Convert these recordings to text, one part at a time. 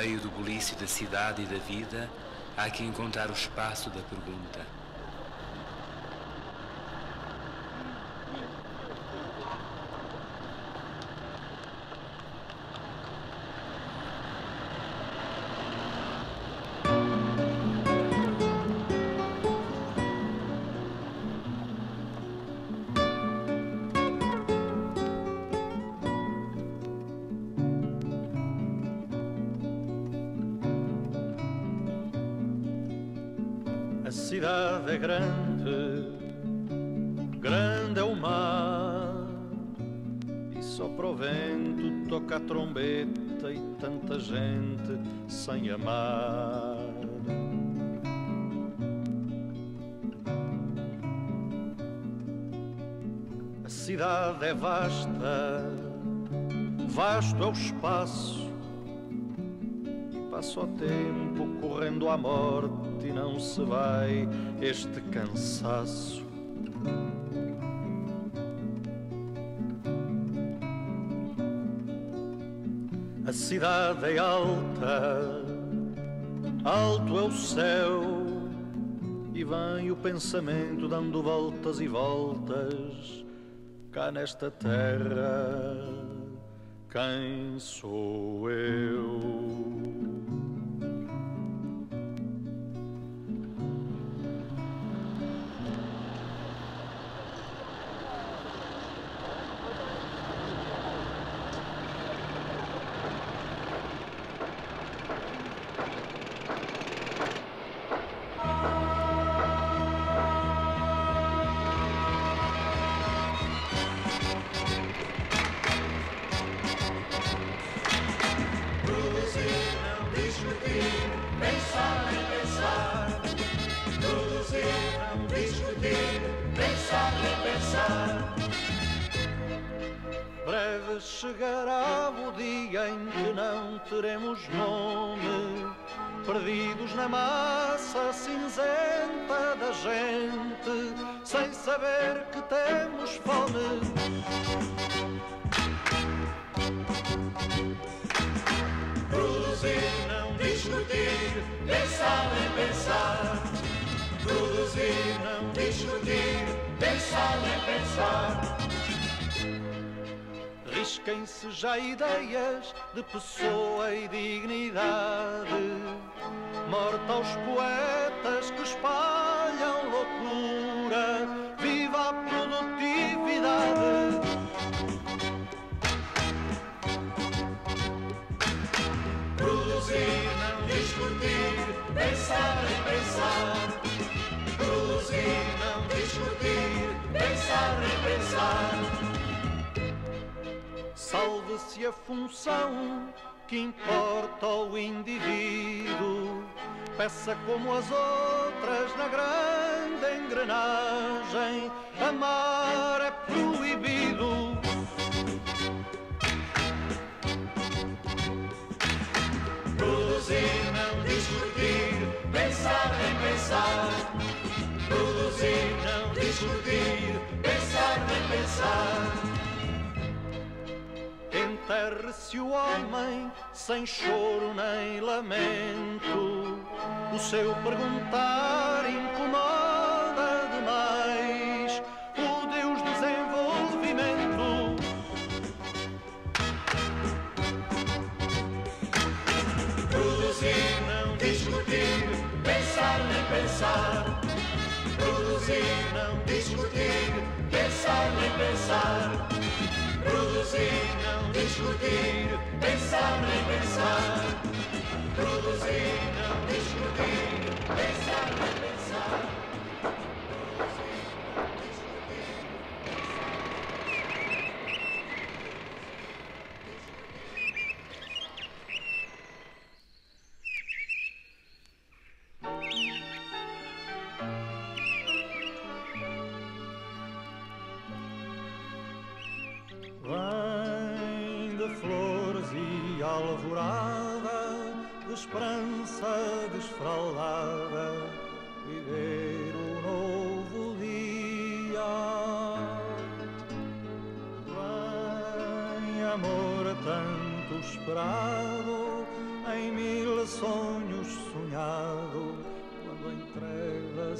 meio do bulício da cidade e da vida, há que encontrar o espaço da pergunta. Vasto é o espaço, e passa o tempo correndo à morte e não se vai este cansaço. A cidade é alta, alto é o céu, e vem o pensamento dando voltas e voltas cá nesta terra. Quem sou eu? Chegará o dia em que não teremos nome, perdidos na massa cinzenta da gente, sem saber que temos fome. Produzir, discutir, pensar em pensar. Produzir, não discutir, pensar em pensar Risquem-se já ideias de pessoa e dignidade. Morta aos poetas que espalham loucura. Viva a produtividade. Produzir, discutir, pensar em pensar. Produzir, não discutir, pensar em pensar. Salve-se a função que importa ao indivíduo, peça como as outras na grande engrenagem. Amar é proibido. Pensar. Enterre-se o homem sem choro nem lamento. O seu perguntar incomoda demais o Deus desenvolvimento. Produzir, não discutir, pensar nem pensar. Produzir, não discutir, pensar. Produzir, discutir, pensar nem pensar. Produzir, não discutir, pensar nem pensar.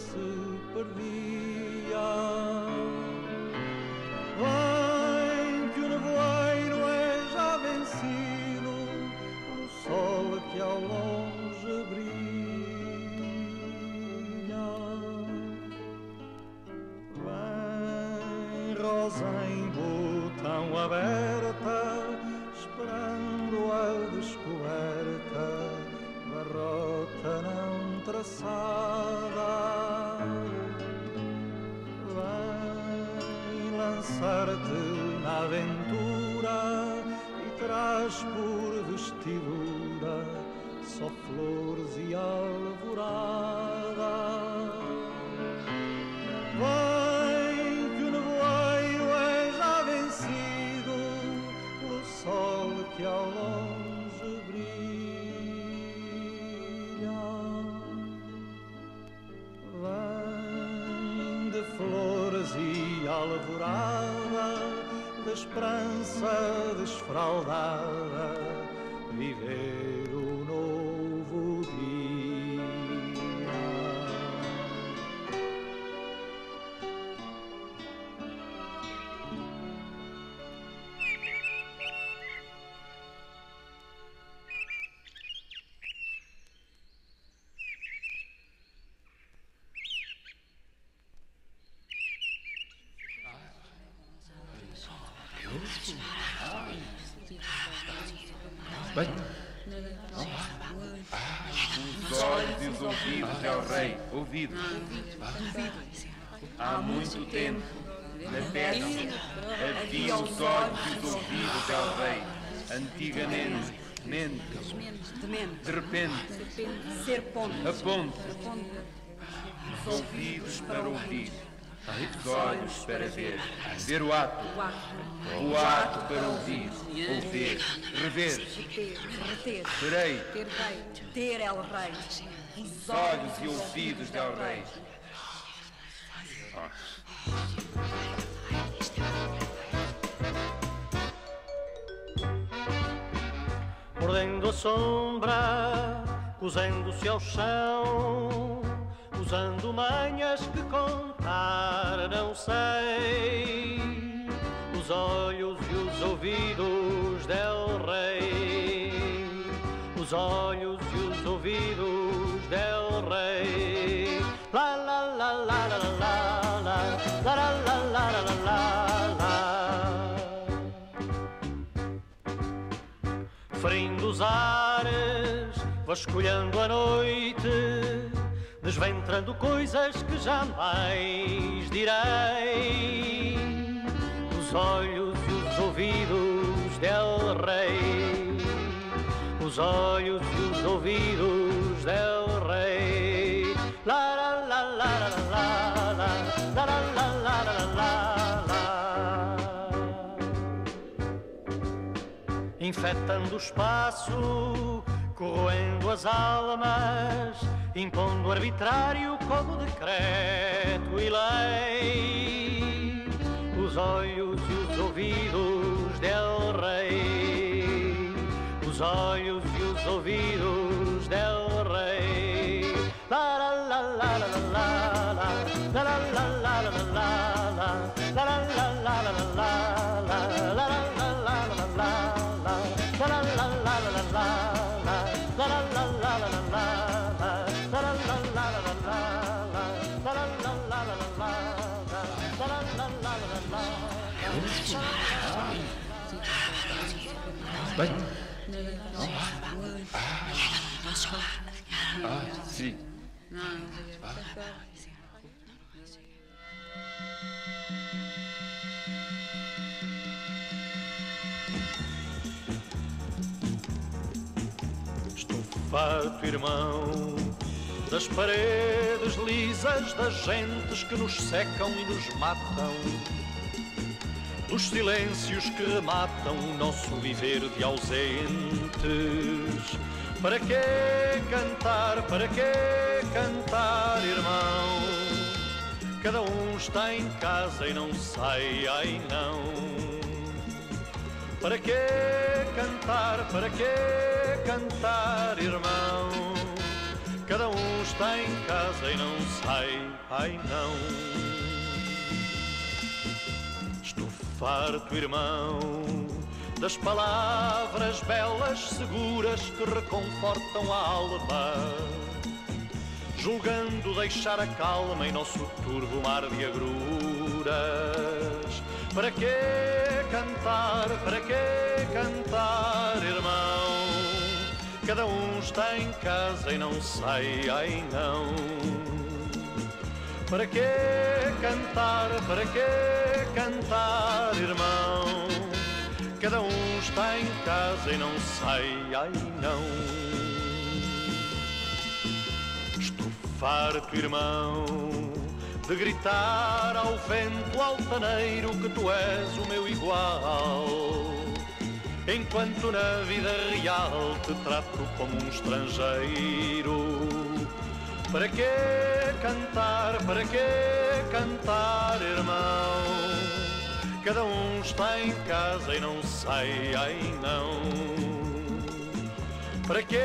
Se perdia. Vem que o nevoeiro é já vencido, o sol que ao longe brilha. Vem rosa em botão aberta, esperando a descoberta da rota não traçada. Por vestidura só flores e alvorada. Vem que o nevoeiro é já vencido pelo sol que ao longe brilha. Vem de flores e alvorada, de esperança desfraldada, viver Ser ponto. a ponte, os ouvidos para ouvir, os olhos para ver, ver o ato, O ato. para ouvir, ouvir, rever, terei, Ter rei. Ter el rei. os olhos e ouvidos del rei. mordendo sombra, cozendo-se ao chão, usando manhas que contar não sei. Os olhos e os ouvidos del rei, os olhos e os ouvidos del rei. La la la la la la la la la la la la la ferindo os ares, vasculhando a noite, desventrando coisas que jamais direi. Os olhos e os ouvidos del rei, os olhos e os ouvidos del rei. La la la la la la la la la la la la la infectando o espaço, corroendo as almas, impondo arbitrário como decreto e lei. Os olhos e os ouvidos del rei, os olhos e os ouvidos del rei. La la la la la la la la la la la la la la bem. Ah, sim. Irmão, das paredes lisas, das gentes que nos secam e nos matam, dos silêncios que rematam o nosso viver de ausentes. Para que cantar, para que cantar, irmão? Cada um está em casa e não sai, ai não. Para que cantar, para que cantar, irmão? Cada um está em casa e não sai, ai não. Farto, irmão, das palavras belas, seguras que reconfortam a alma. Julgando deixar a calma em nosso turvo mar de agruras. Para que cantar, para que cantar, irmão? Cada um está em casa e não sai, ai não. Para que cantar, para que cantar, irmão? Cada um está em casa e não sai, ai não. Estou farto, irmão, de gritar ao vento altaneiro que tu és o meu igual enquanto na vida real te trato como um estrangeiro. Para que cantar, para que cantar, irmão? Cada um está em casa e não sai, ai não. Para que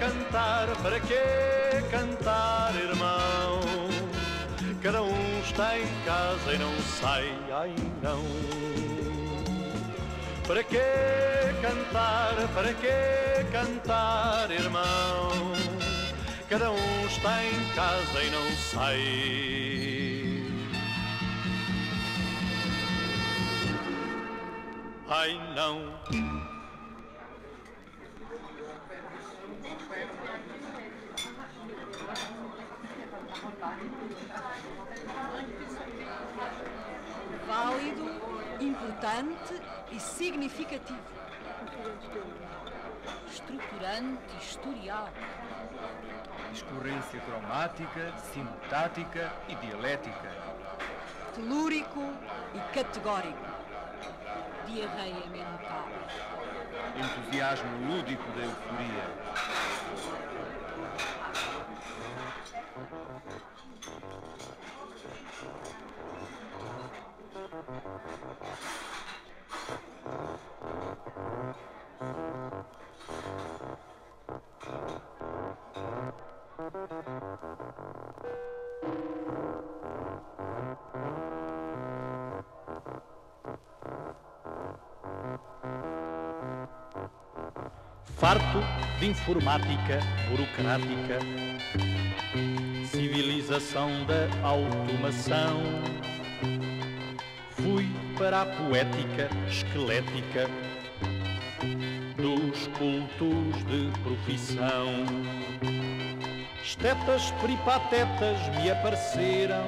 cantar, para que cantar, irmão? Cada um está em casa e não sai, ai não. Para que cantar, para que cantar, irmão? Cada um está em casa e não sai. Ai não. Válido, importante e significativo. Estruturante historial. Discorrência cromática, sintática e dialética. Telúrico e categórico. Diarreia mental. Entusiasmo lúdico da euforia. Farto de informática burocrática, civilização da automação. Fui para a poética esquelética dos cultos de profissão. Estetas peripatetas me apareceram,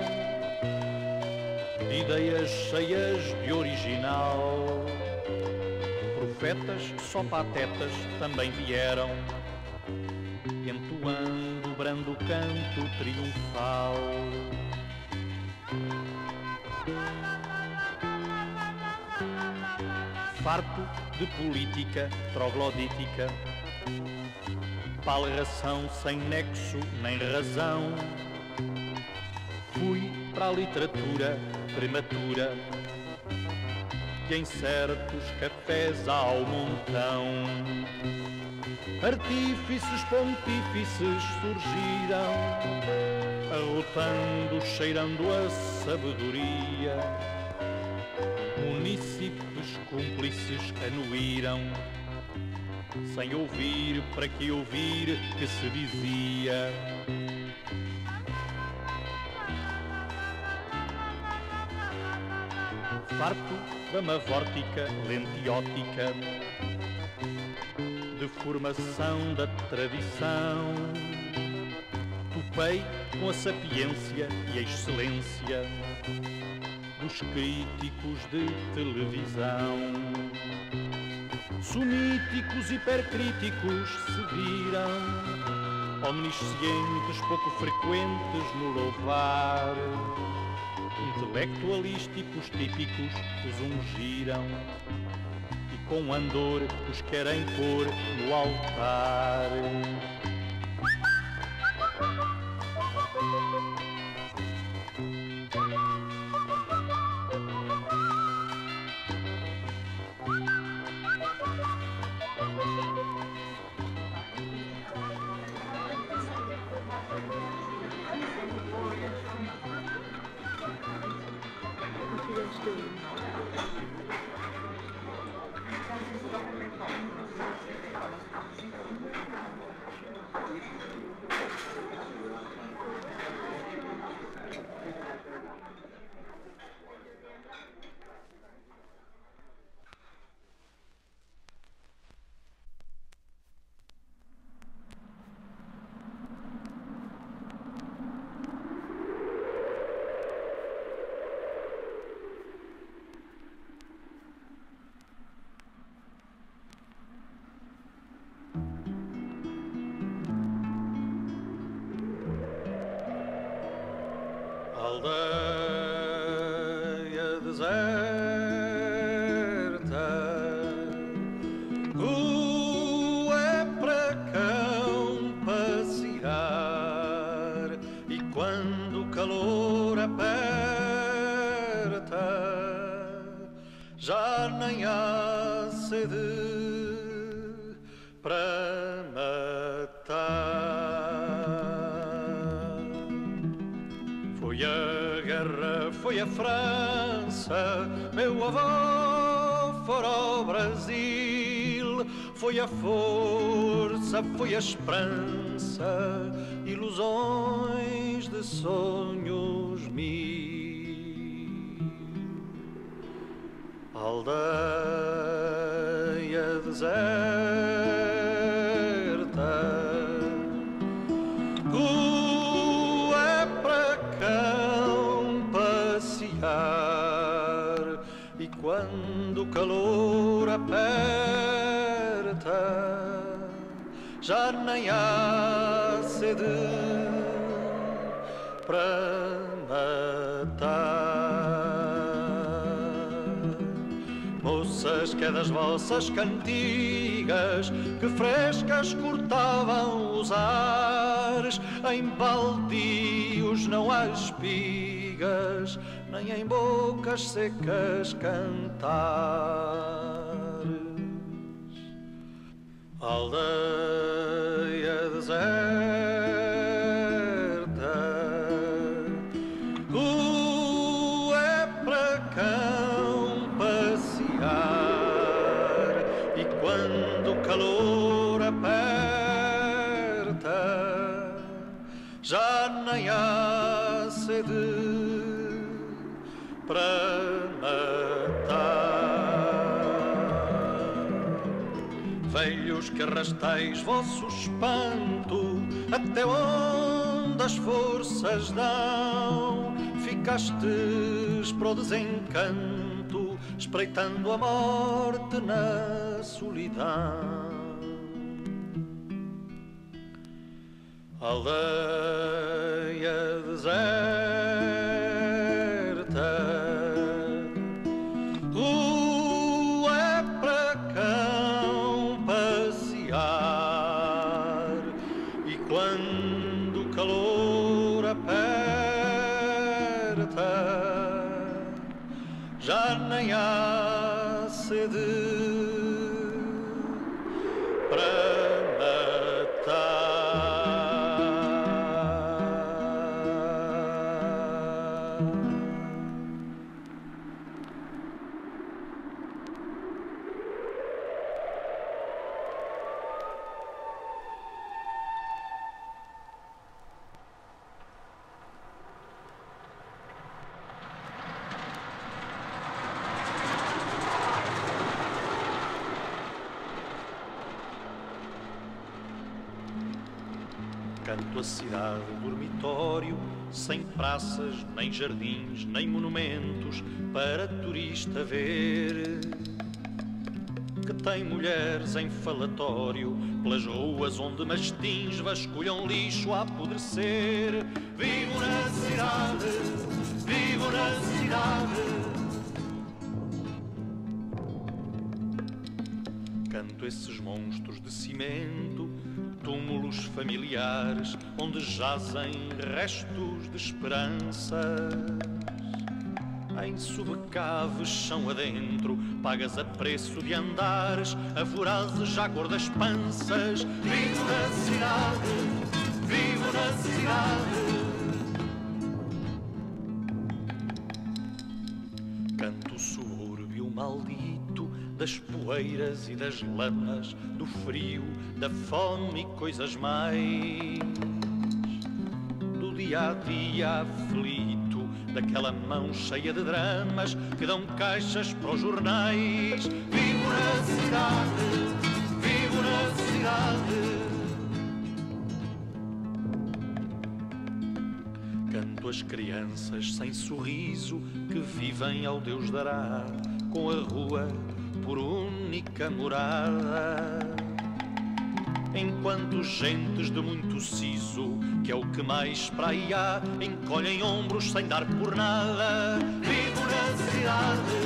ideias cheias de original profetas, só patetas também vieram, entoando brando canto triunfal. Farto de política troglodítica, palração sem nexo nem razão, fui para a literatura prematura em certos cafés ao montão artífices pontífices surgiram, arrotando, cheirando a sabedoria. Munícipes cúmplices anuíram, sem ouvir para que ouvir que se dizia. Farto dama vórtica lentiótica, de formação da tradição. Topei com a sapiência e a excelência dos críticos de televisão. Sumíticos hipercríticos se viram, omniscientes pouco frequentes no louvar intelectualísticos típicos os ungiram e com andor os querem pôr no altar. Foi a França, meu avô fora ao Brasil. Foi a força, foi a esperança, ilusões de sonhos mil. Aldeia deserta, já nem há sede para moças que é das vossas cantigas, que frescas cortavam os ares, em baldios não há espigas, nem em bocas secas cantares. Aldeia Arrastais vosso espanto até onde as forças dão, ficastes para o desencanto, espreitando a morte na solidão. aldeia deserta, nem jardins, nem monumentos para turista ver. Que tem mulheres em falatório pelas ruas onde mastins vasculham lixo a apodrecer. Vivo na cidade, vivo na cidade. Canto esses monstros de cimento túmulos familiares onde jazem restos de esperança. Em subcaves chão adentro, pagas a preço de andares, a vorazes já cor panças. Vivo na cidade, vivo na cidade. Poeiras e das lamas, do frio, da fome e coisas mais. Do dia a dia aflito, daquela mão cheia de dramas que dão caixas para os jornais. Vivo na cidade, vivo na cidade. Canto as crianças sem sorriso que vivem ao Deus dará com a rua por única morada. Enquanto gentes de muito siso, que é o que mais há, encolhem ombros sem dar por nada. Vivo na cidade,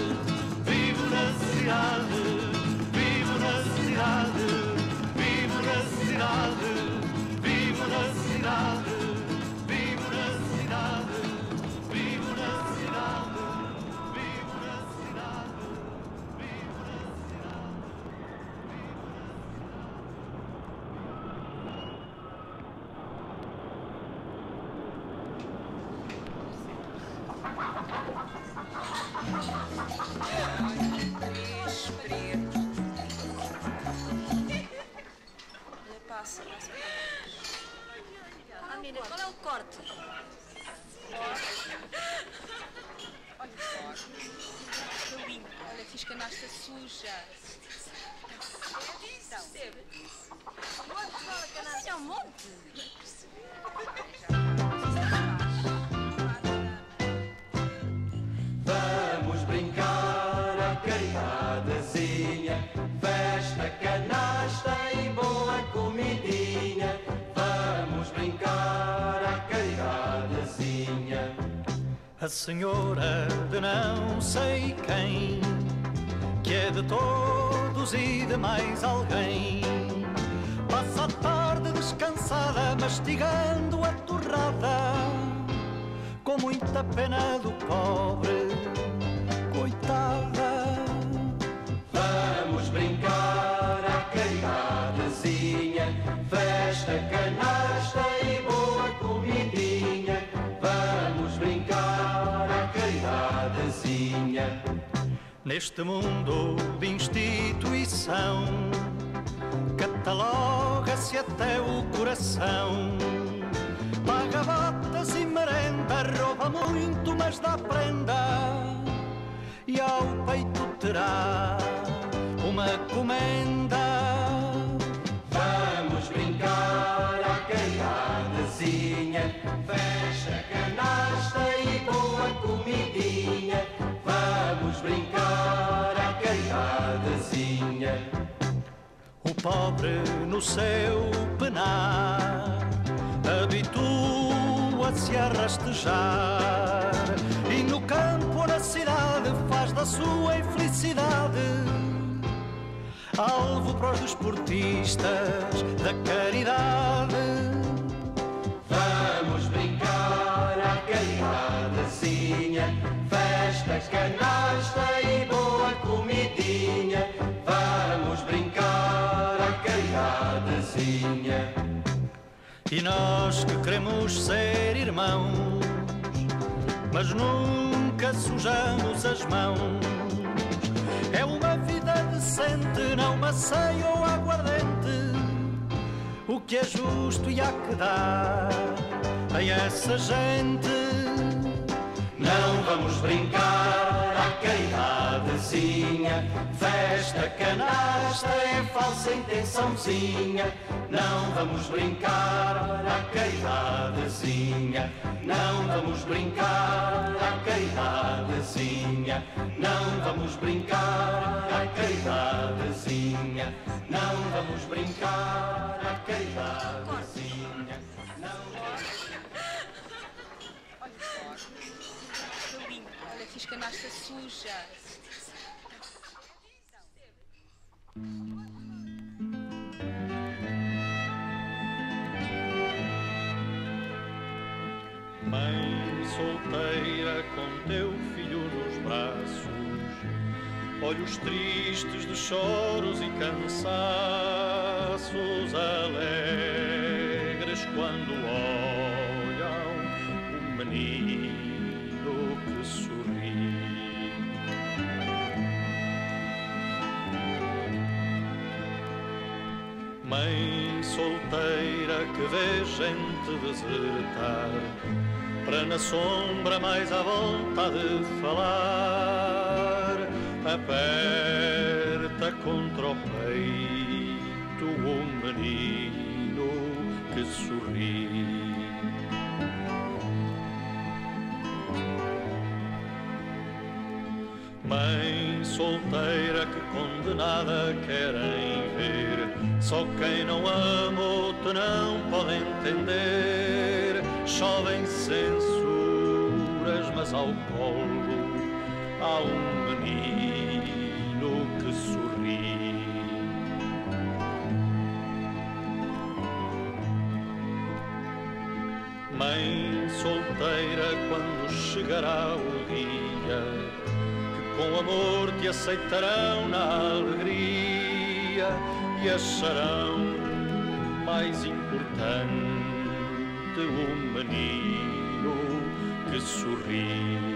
Ah, menina, qual é o corte? Olha o corte. Olha, fiz canasta suja. Então, percebe? Um monte canasta. É um monte. A senhora de não sei quem, que é de todos e de mais alguém. Passa a tarde descansada, mastigando a torrada, com muita pena do pobre, coitada. Neste mundo de instituição, cataloga-se até o coração. Paga botas e merenda, rouba muito, mas dá prenda. E ao peito terá uma comenda. Pobre no seu penar habitua-se a rastejar e no campo ou na cidade faz da sua infelicidade alvo para os desportistas da caridade. Nós que queremos ser irmãos, mas nunca sujamos as mãos. É uma vida decente, não maceio ou aguardente. O que é justo e há que dar a essa gente. Não vamos brincar à caridadezinha, festa, canasta é falsa intençãozinha. Não vamos brincar à caridadezinha, não vamos brincar à caridadezinha, não vamos brincar à caridadezinha, não vamos brincar à caridadezinha. Olha, fiz canasta suja. Olhos tristes de choros e cansaços, alegres quando olham o menino que sorri. Mãe solteira que vê gente desertar para na sombra mais à vontade de falar aperta contra o peito o menino que sorri. Mãe solteira que condenada querem ver Só quem não ama outro não pode entender Chovem censuras, mas ao colo Há um menino solteira, quando chegará o dia que com amor te aceitarão na alegria e acharão mais importante o menino que sorri.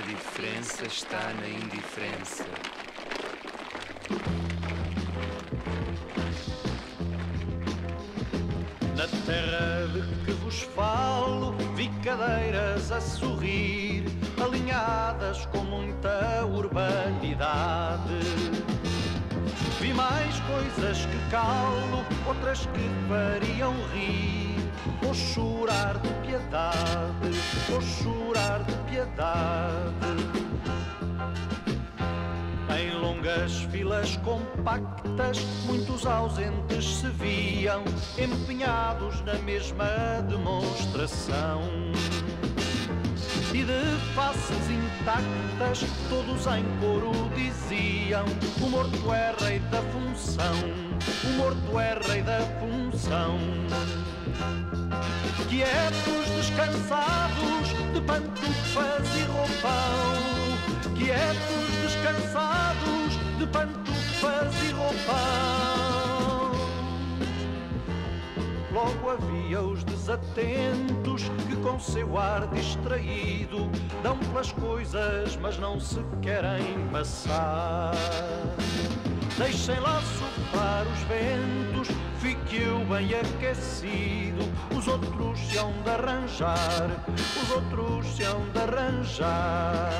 Diferença está na indiferença. Na terra de que vos falo, vi cadeiras a sorrir, alinhadas com muita urbanidade. Vi mais coisas que calo, outras que fariam rir, ou chorar de piedade, ou chorar de piedade. Em longas filas compactas, muitos ausentes se viam, empenhados na mesma demonstração. E de faces intactas, todos em coro diziam: O morto é rei da função, o morto é rei da função. Quietos, descansados, de pantufas e roupão, quietos, descansados, de pantufas e roupão. Logo havia os desatentos que com seu ar distraído dão pelas coisas, mas não se querem maçar. Deixem lá soprar os ventos, fique eu bem aquecido. Os outros se hão de arranjar, os outros se hão de arranjar.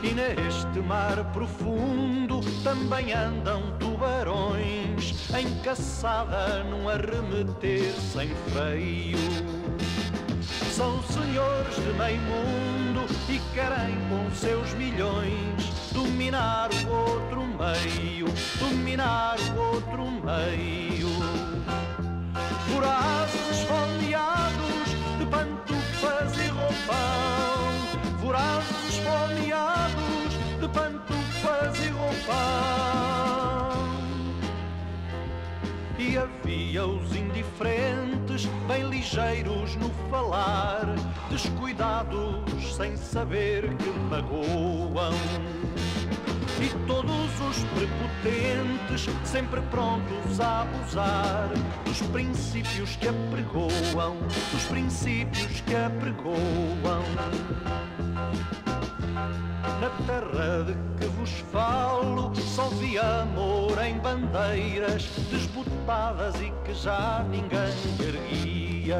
E neste mar profundo também andam tubarões, em caçada num arremeter sem freio. São senhores de meio mundo e querem com seus milhões dominar o outro meio, dominar o outro meio. Vorazes esfomeados de pantufas e roupão, vorazes esfomeados de pantufas e roupão. E havia os indiferentes, bem ligeiros no falar, descuidados sem saber que magoam. E todos os prepotentes, sempre prontos a abusar dos princípios que apregoam, dos princípios que apregoam. Na terra de que vos falo, só vi amor em bandeiras desbotadas e que já ninguém erguia.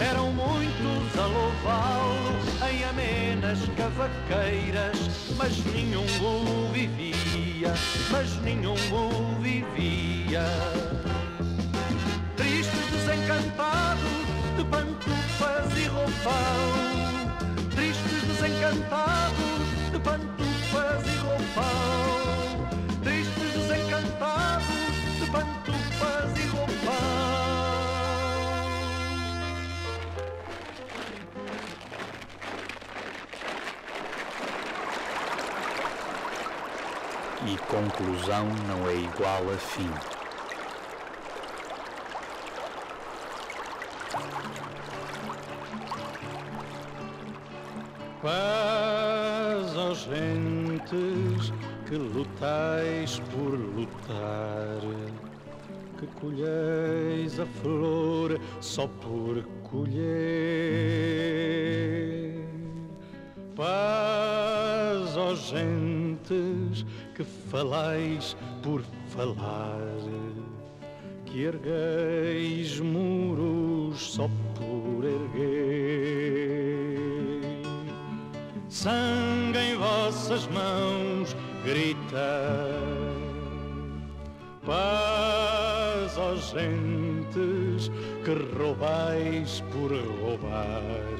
Eram muitos a louvá-lo em amenas cavaqueiras, mas nenhum o vivia, mas nenhum o vivia. Tristes, desencantados, de pantufas e roupão, desencantados, de pantufas e roupão, tristes, desencantados, de pantufas e roupão. E conclusão não é igual a fim. Por lutar, que colheis a flor só por colher. Paz aos gentes que falais por falar, que ergueis muros só por erguer. Sangue em vossas mãos grita. Paz aos gentes que roubais por roubar,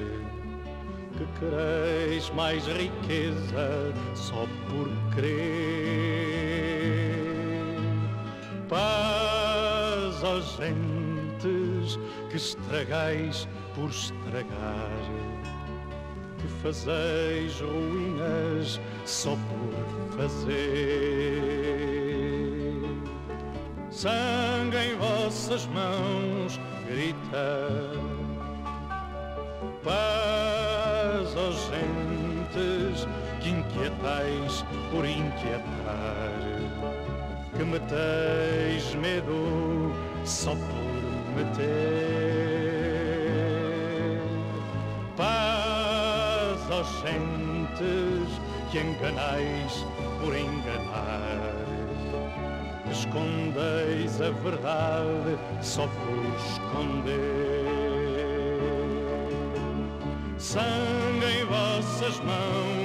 que quereis mais riqueza só por crer. Paz aos gentes que estragais por estragar que fazeis ruínas só por fazer. Sangue em vossas mãos grita. Paz aos gentes que inquietais por inquietar, que meteis medo só por meter. inocentes que enganais por enganar. Escondeis a verdade só por esconder. Sangue em vossas mãos